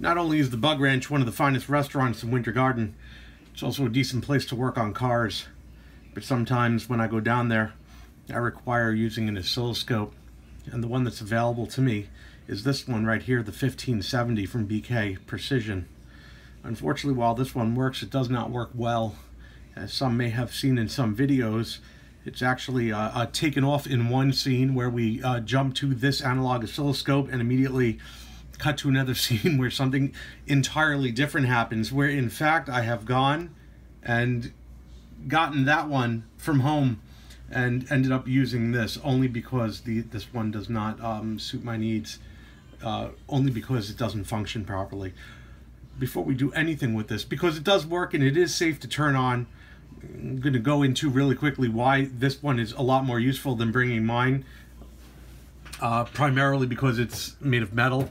Not only is the Bug Ranch one of the finest restaurants in Winter Garden, it's also a decent place to work on cars. But sometimes when I go down there, I require using an oscilloscope. And the one that's available to me is this one right here, the 1570 from BK Precision. Unfortunately, while this one works, it does not work well. As some may have seen in some videos, it's actually uh, uh, taken off in one scene where we uh, jump to this analog oscilloscope and immediately cut to another scene where something entirely different happens, where in fact I have gone and gotten that one from home and ended up using this only because the this one does not um, suit my needs, uh, only because it doesn't function properly. Before we do anything with this, because it does work and it is safe to turn on, I'm going to go into really quickly why this one is a lot more useful than bringing mine. Uh, primarily because it's made of metal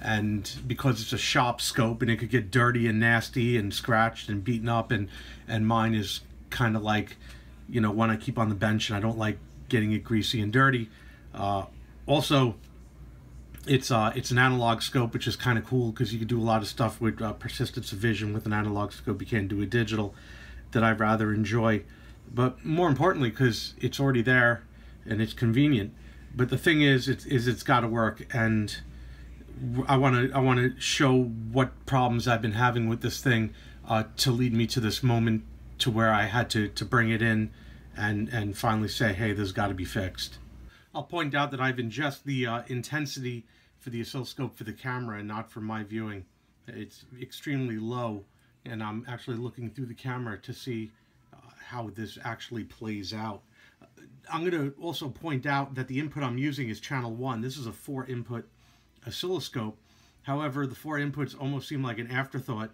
and because it's a shop scope and it could get dirty and nasty and scratched and beaten up and and mine is kind of like you know one I keep on the bench and I don't like getting it greasy and dirty. Uh, also it's uh it's an analog scope which is kind of cool because you can do a lot of stuff with uh, persistence of vision with an analog scope. You can't do a digital that I rather enjoy. But more importantly because it's already there and it's convenient. But the thing is it's is it's got to work. And I want to I want to show what problems I've been having with this thing uh, to lead me to this moment to where I had to to bring it in and and finally say hey this got to be fixed. I'll point out that I've adjusted the uh, intensity for the oscilloscope for the camera and not for my viewing. It's extremely low and I'm actually looking through the camera to see uh, how this actually plays out. I'm going to also point out that the input I'm using is channel 1. This is a 4 input oscilloscope. However, the four inputs almost seem like an afterthought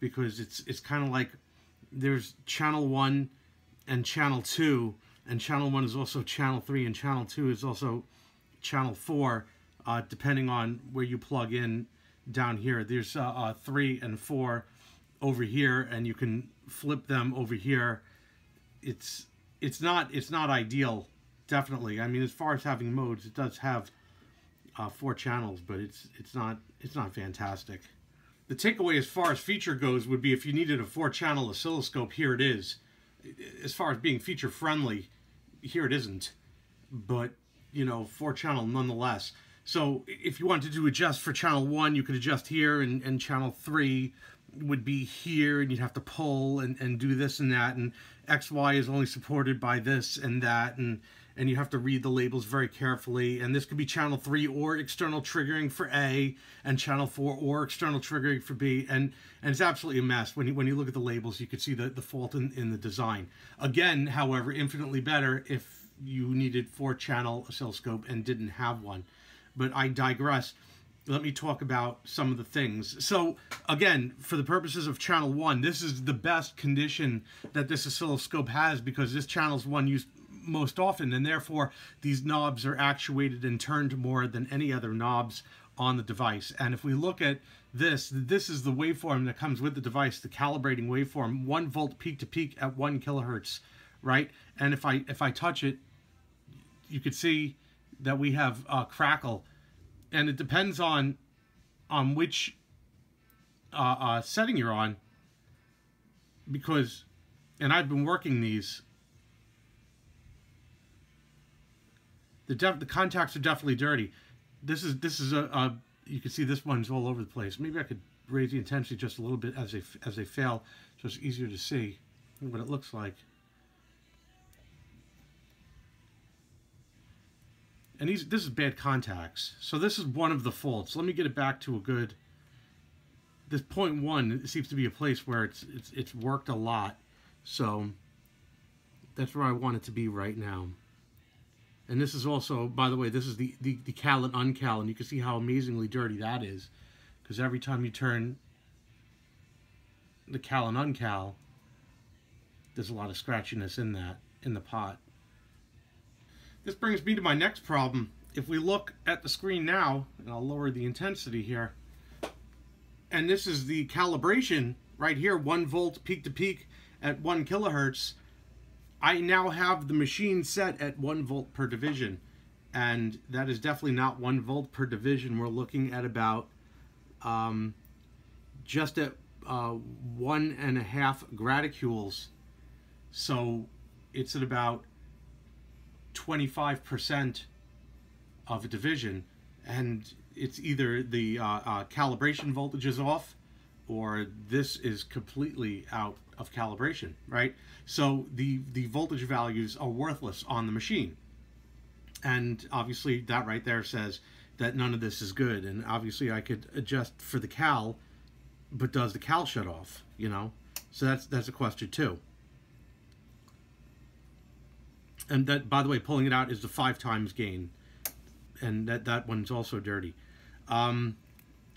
because it's it's kind of like there's channel 1 and channel 2 and channel 1 is also channel 3 and channel 2 is also channel 4 uh, depending on where you plug in down here. There's uh, uh, 3 and 4 over here and you can flip them over here. It's it's not it's not ideal definitely. I mean as far as having modes it does have uh, four channels, but it's it's not it's not fantastic. The takeaway as far as feature goes would be if you needed a four channel oscilloscope, here it is. As far as being feature friendly, here it isn't. But, you know, four channel nonetheless. So if you wanted to adjust for channel one, you could adjust here and, and channel three would be here and you'd have to pull and, and do this and that and XY is only supported by this and that and and you have to read the labels very carefully. And this could be channel 3 or external triggering for A, and channel 4 or external triggering for B. And, and it's absolutely a mess. When you, when you look at the labels, you could see the, the fault in, in the design. Again, however, infinitely better if you needed four channel oscilloscope and didn't have one. But I digress. Let me talk about some of the things. So again, for the purposes of channel one, this is the best condition that this oscilloscope has because this channel is one used most often, and therefore these knobs are actuated and turned more than any other knobs on the device. And if we look at this, this is the waveform that comes with the device, the calibrating waveform, one volt peak to peak at one kilohertz, right? And if I if I touch it, you could see that we have a crackle, and it depends on on which uh, uh, setting you're on, because, and I've been working these The def the contacts are definitely dirty. This is this is a, a you can see this one's all over the place. Maybe I could raise the intensity just a little bit as they as they fail, so it's easier to see what it looks like. And these this is bad contacts. So this is one of the faults. Let me get it back to a good. This point one seems to be a place where it's it's it's worked a lot, so that's where I want it to be right now. And this is also, by the way, this is the, the, the cal and uncal, and you can see how amazingly dirty that is. Because every time you turn the cal and uncal, there's a lot of scratchiness in that, in the pot. This brings me to my next problem. If we look at the screen now, and I'll lower the intensity here, and this is the calibration right here, 1 volt peak to peak at 1 kilohertz, I now have the machine set at 1 volt per division and that is definitely not 1 volt per division. We're looking at about um, just at uh, one and a half graticules. So it's at about 25% of a division. And it's either the uh, uh, calibration voltage is off or this is completely out of calibration, right? So the, the voltage values are worthless on the machine. And obviously that right there says that none of this is good. And obviously I could adjust for the cal, but does the cal shut off, you know? So that's, that's a question too. And that, by the way, pulling it out is the five times gain. And that, that one's also dirty. Um,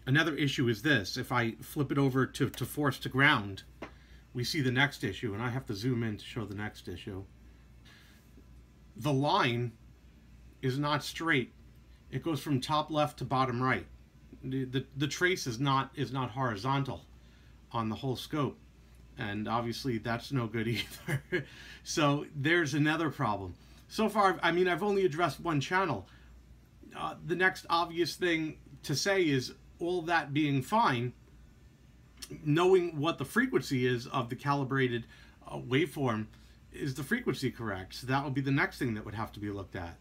another issue is this. If I flip it over to, to force to ground, we see the next issue. And I have to zoom in to show the next issue. The line is not straight. It goes from top left to bottom right. The, the, the trace is not is not horizontal on the whole scope. And obviously that's no good either. so there's another problem. So far, I mean, I've only addressed one channel. Uh, the next obvious thing to say is all that being fine, knowing what the frequency is of the calibrated uh, waveform, is the frequency correct? So that would be the next thing that would have to be looked at.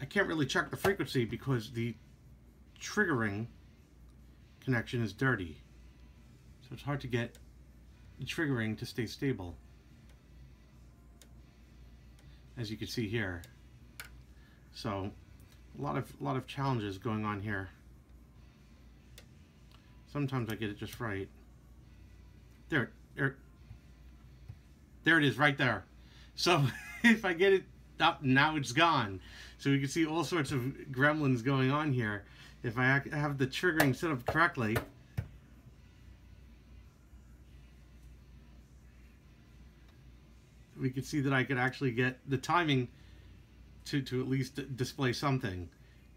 I can't really check the frequency because the triggering connection is dirty. So it's hard to get triggering to stay stable. As you can see here. So a lot of a lot of challenges going on here. Sometimes I get it just right. There, there, there it is right there. So if I get it up, now it's gone. So you can see all sorts of gremlins going on here. If I have the triggering set up correctly, we could see that I could actually get the timing to, to at least display something,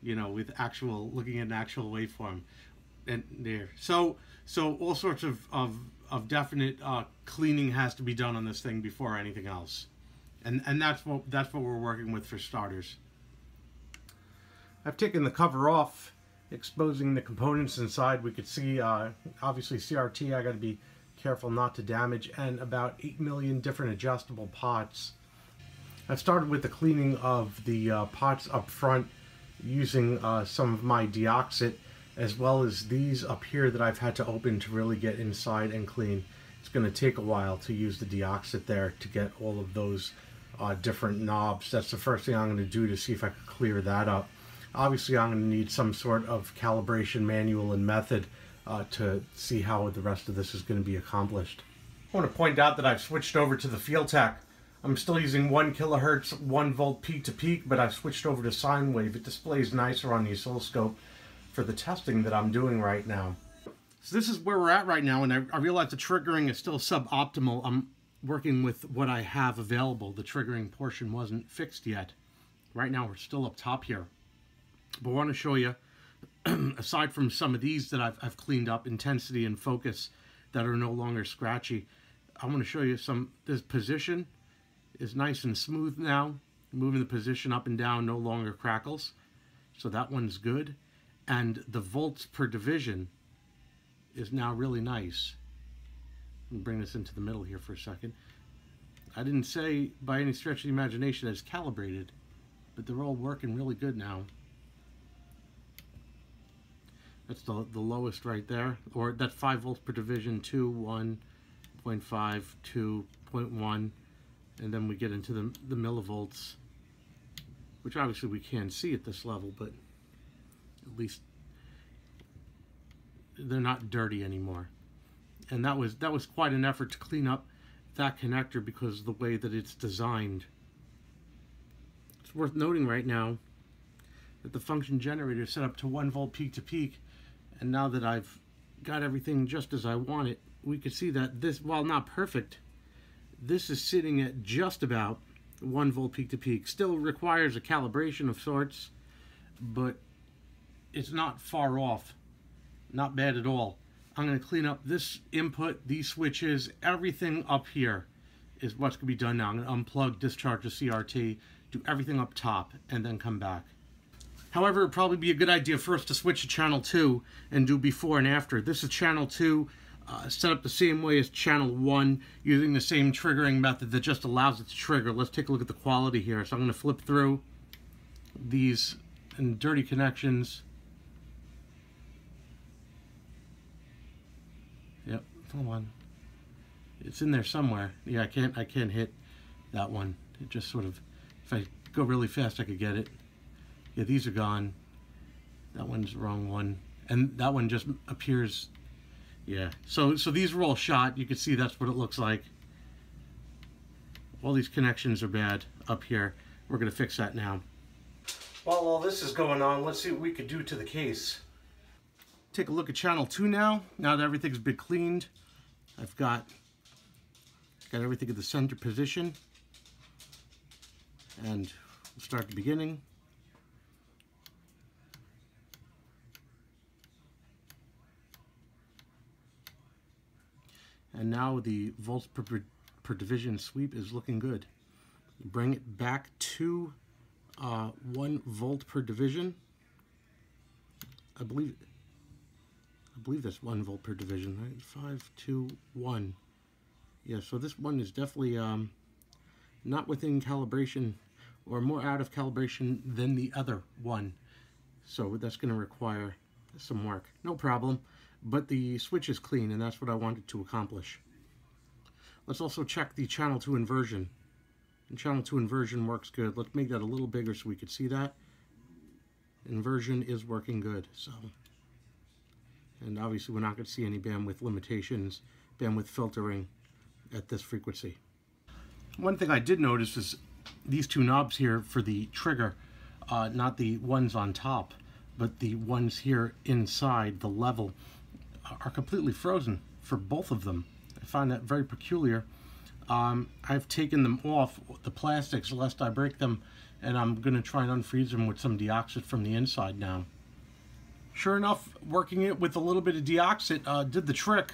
you know, with actual, looking at an actual waveform and there. So, so all sorts of, of, of definite uh, cleaning has to be done on this thing before anything else. And, and that's what, that's what we're working with for starters. I've taken the cover off, exposing the components inside. We could see, uh, obviously CRT, I got to be careful not to damage, and about 8 million different adjustable pots. I started with the cleaning of the uh, pots up front using uh, some of my deoxit as well as these up here that I've had to open to really get inside and clean. It's going to take a while to use the deoxit there to get all of those uh, different knobs. That's the first thing I'm going to do to see if I can clear that up. Obviously I'm going to need some sort of calibration manual and method uh, to see how the rest of this is going to be accomplished. I want to point out that I've switched over to the Feeltech. I'm still using 1 kilohertz, 1 volt peak to peak, but I've switched over to sine wave. It displays nicer on the oscilloscope for the testing that I'm doing right now. So this is where we're at right now, and I, I realize the triggering is still suboptimal. I'm working with what I have available. The triggering portion wasn't fixed yet. Right now we're still up top here. But I want to show you aside from some of these that I've, I've cleaned up, intensity and focus, that are no longer scratchy, I want to show you some, this position is nice and smooth now. Moving the position up and down no longer crackles. So that one's good. And the volts per division is now really nice. Let me bring this into the middle here for a second. I didn't say by any stretch of the imagination that it's calibrated, but they're all working really good now. That's the, the lowest right there. Or that 5 volts per division, 2, 1.5, 2.1. And then we get into the, the millivolts, which obviously we can't see at this level, but at least they're not dirty anymore. And that was that was quite an effort to clean up that connector because the way that it's designed. It's worth noting right now that the function generator is set up to 1 volt peak to peak and now that I've got everything just as I want it, we can see that this, while not perfect, this is sitting at just about 1 volt peak to peak. Still requires a calibration of sorts, but it's not far off. Not bad at all. I'm going to clean up this input, these switches, everything up here is what's going to be done now. I'm going to unplug, discharge the CRT, do everything up top, and then come back. However, it'd probably be a good idea first to switch to channel 2 and do before and after. This is channel 2, uh, set up the same way as channel 1, using the same triggering method that just allows it to trigger. Let's take a look at the quality here. So I'm going to flip through these and dirty connections. Yep, hold on. It's in there somewhere. Yeah, I can't I can't hit that one. It just sort of if I go really fast I could get it. Yeah, these are gone. That one's the wrong one. And that one just appears yeah. So so these are all shot. You can see that's what it looks like. All these connections are bad up here. We're going to fix that now. While all this is going on, let's see what we could do to the case. Take a look at channel 2 now. Now that everything's been cleaned, I've got, got everything in the center position. And we'll start the beginning. And now the volts per, per, per division sweep is looking good. Bring it back to uh, one volt per division. I believe I believe that's one volt per division, right? Five, two, one. Yeah, so this one is definitely um, not within calibration or more out of calibration than the other one. So that's going to require some work. No problem, but the switch is clean and that's what I wanted to accomplish. Let's also check the channel 2 inversion. And channel 2 inversion works good. Let's make that a little bigger so we could see that. Inversion is working good. So, And obviously we're not going to see any bandwidth limitations, bandwidth filtering at this frequency. One thing I did notice is these two knobs here for the trigger, uh, not the ones on top, but the ones here inside the level are completely frozen for both of them. I find that very peculiar. Um, I've taken them off, the plastics, lest I break them, and I'm going to try and unfreeze them with some deoxit from the inside now. Sure enough, working it with a little bit of deoxit uh, did the trick.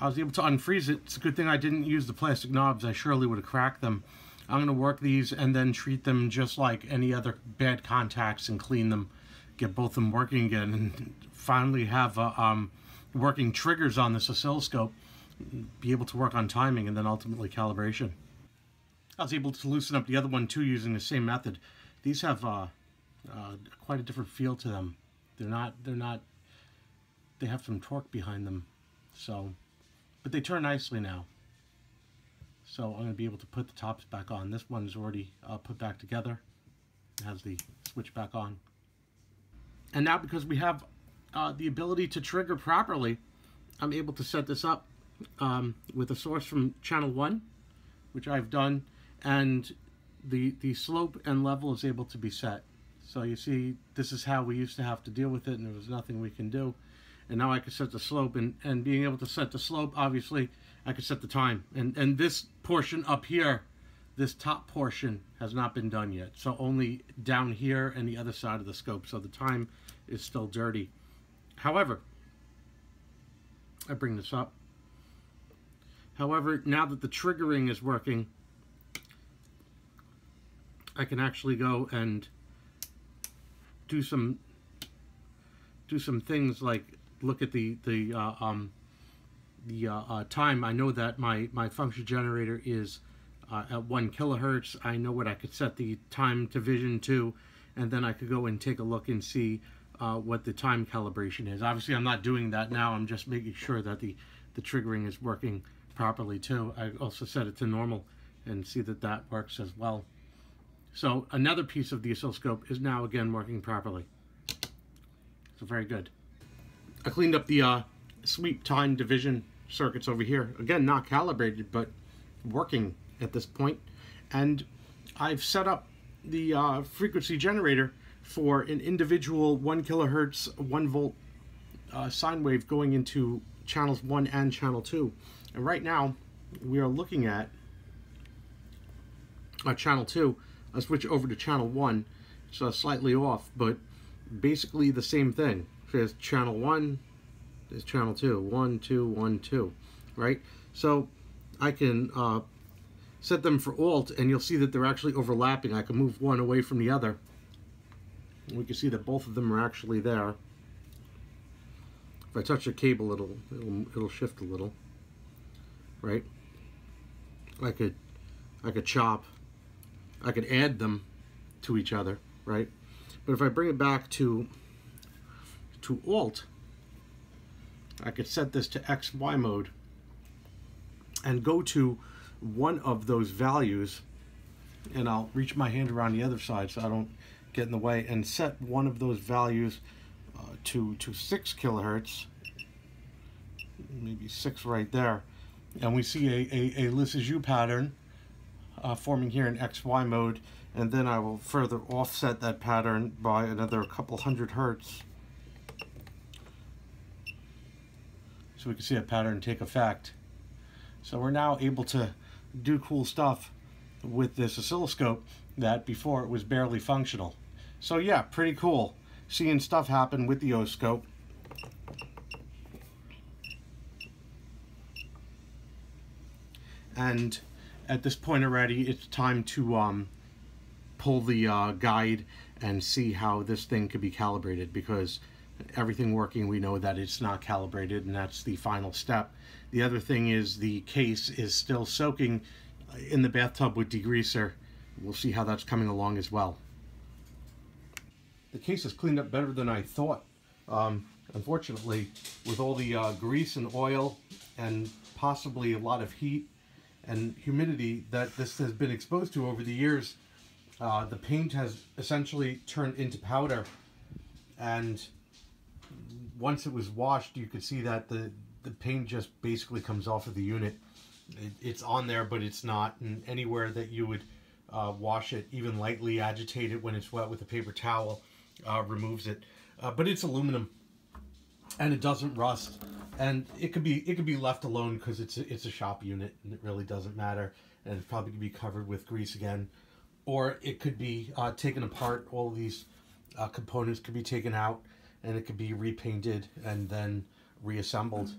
I was able to unfreeze it. It's a good thing I didn't use the plastic knobs. I surely would have cracked them. I'm going to work these and then treat them just like any other bad contacts and clean them. Get both of them working again and finally have uh, um, working triggers on this oscilloscope be able to work on timing and then ultimately calibration. I was able to loosen up the other one too using the same method. These have uh, uh, quite a different feel to them. They're not, they're not, they have some torque behind them. So, but they turn nicely now. So I'm going to be able to put the tops back on. This one's already uh, put back together. It has the switch back on. And now because we have uh, the ability to trigger properly, I'm able to set this up um, with a source from channel 1, which I've done, and the, the slope and level is able to be set. So you see, this is how we used to have to deal with it, and there was nothing we can do. And now I can set the slope, and, and being able to set the slope, obviously, I can set the time. And, and this portion up here, this top portion has not been done yet. So only down here and the other side of the scope. So the time is still dirty. However, I bring this up. However, now that the triggering is working, I can actually go and do some do some things like look at the the uh, um, the uh, uh, time. I know that my my function generator is uh, at one kilohertz. I know what I could set the time division to, and then I could go and take a look and see uh, what the time calibration is. Obviously, I'm not doing that now. I'm just making sure that the the triggering is working properly too. I also set it to normal and see that that works as well. So another piece of the oscilloscope is now again working properly. So very good. I cleaned up the uh, sweep time division circuits over here. Again, not calibrated, but working at this point. And I've set up the uh, frequency generator for an individual one kilohertz, one volt uh, sine wave going into channels one and channel two. And right now, we are looking at uh, channel 2. I'll switch over to channel 1. So slightly off, but basically the same thing. There's channel 1, there's channel 2. 1, 2, 1, 2. Right? So I can uh, set them for alt, and you'll see that they're actually overlapping. I can move one away from the other. We can see that both of them are actually there. If I touch the cable, it'll it'll it'll shift a little, right? I could I could chop, I could add them to each other, right? But if I bring it back to to Alt, I could set this to XY mode and go to one of those values and I'll reach my hand around the other side so I don't get in the way and set one of those values uh, to to six kilohertz maybe six right there. And we see a, a, a Lissajous pattern uh, forming here in XY mode. And then I will further offset that pattern by another couple hundred hertz. So we can see a pattern take effect. So we're now able to do cool stuff with this oscilloscope that before it was barely functional. So yeah, pretty cool seeing stuff happen with the oscilloscope. And at this point already, it's time to um, pull the uh, guide and see how this thing could be calibrated because everything working, we know that it's not calibrated and that's the final step. The other thing is the case is still soaking in the bathtub with degreaser. We'll see how that's coming along as well. The case is cleaned up better than I thought. Um, unfortunately, with all the uh, grease and oil and possibly a lot of heat and humidity that this has been exposed to over the years, uh, the paint has essentially turned into powder. And once it was washed, you could see that the, the paint just basically comes off of the unit it, it's on there, but it's not. And anywhere that you would uh, wash it, even lightly agitate it when it's wet with a paper towel, uh, removes it. Uh, but it's aluminum, and it doesn't rust. And it could be it could be left alone because it's a, it's a shop unit, and it really doesn't matter. And it probably could be covered with grease again, or it could be uh, taken apart. All these uh, components could be taken out, and it could be repainted and then reassembled.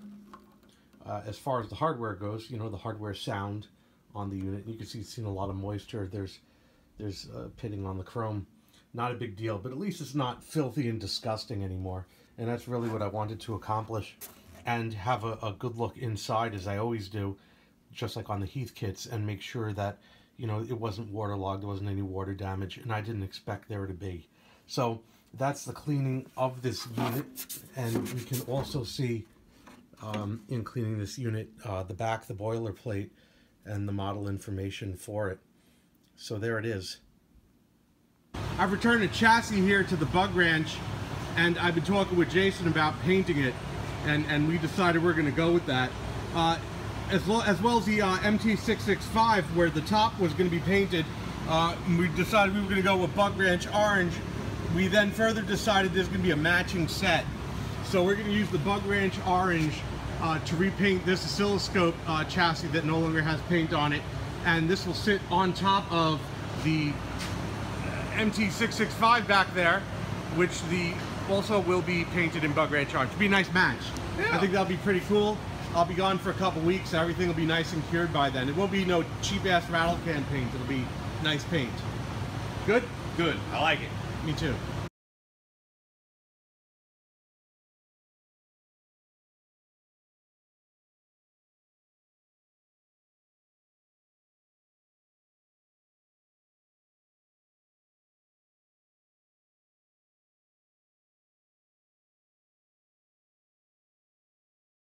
Uh, as far as the hardware goes, you know, the hardware sound on the unit. You can see it's seen a lot of moisture. There's there's uh, pitting on the chrome. Not a big deal, but at least it's not filthy and disgusting anymore. And that's really what I wanted to accomplish and have a, a good look inside as I always do, just like on the Heath kits, and make sure that, you know, it wasn't waterlogged, there wasn't any water damage, and I didn't expect there to be. So that's the cleaning of this unit, and we can also see um, in cleaning this unit, uh, the back, the boilerplate, and the model information for it. So there it is. I've returned a chassis here to the Bug Ranch, and I've been talking with Jason about painting it, and, and we decided we're going to go with that. Uh, as, well, as well as the uh, MT665, where the top was going to be painted, uh, we decided we were going to go with Bug Ranch Orange. We then further decided there's going to be a matching set. So we're going to use the Bug Ranch Orange uh, to repaint this oscilloscope uh, chassis that no longer has paint on it. And this will sit on top of the MT665 back there, which the also will be painted in Bug Ranch Orange. It'll be a nice match. Yeah. I think that'll be pretty cool. I'll be gone for a couple weeks. Everything will be nice and cured by then. It won't be no cheap ass rattle can paint. It'll be nice paint. Good? Good. I like it. Me too.